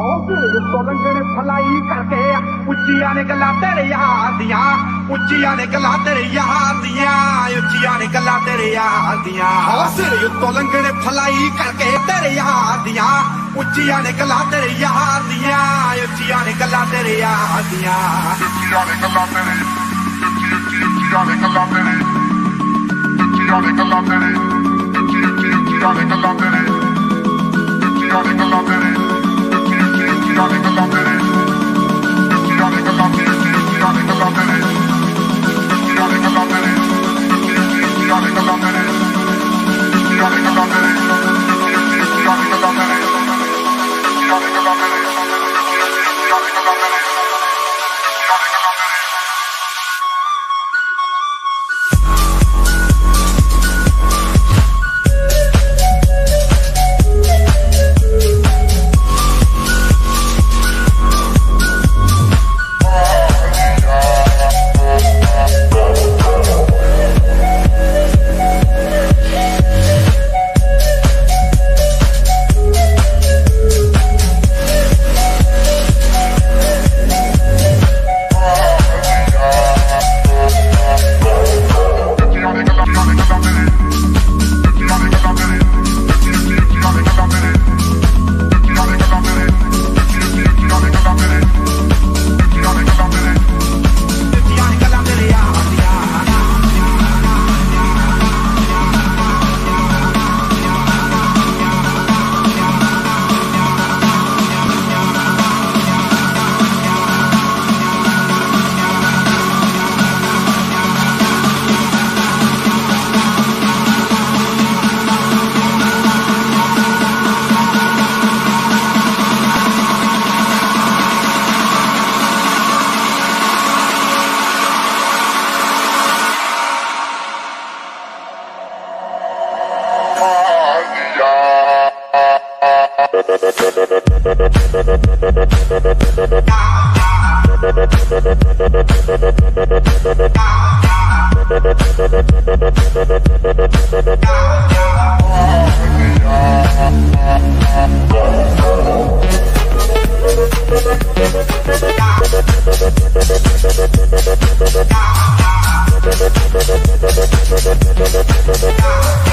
सोलंके ने फलाई करके उच्चिया ने गला तेरे यार दिया उच्चिया ने गला तेरे यार दिया उच्चिया ने गला फलाई करके तेरे यार दिया उच्चिया ने गला तेरे यार दिया उच्चिया ने गला तेरे उच्चिया ने गला तेरे उच्चिया ने गला तेरे उच्चिया ने गला तेरे उच्चिया ने गला तेरे camino donde Yeah.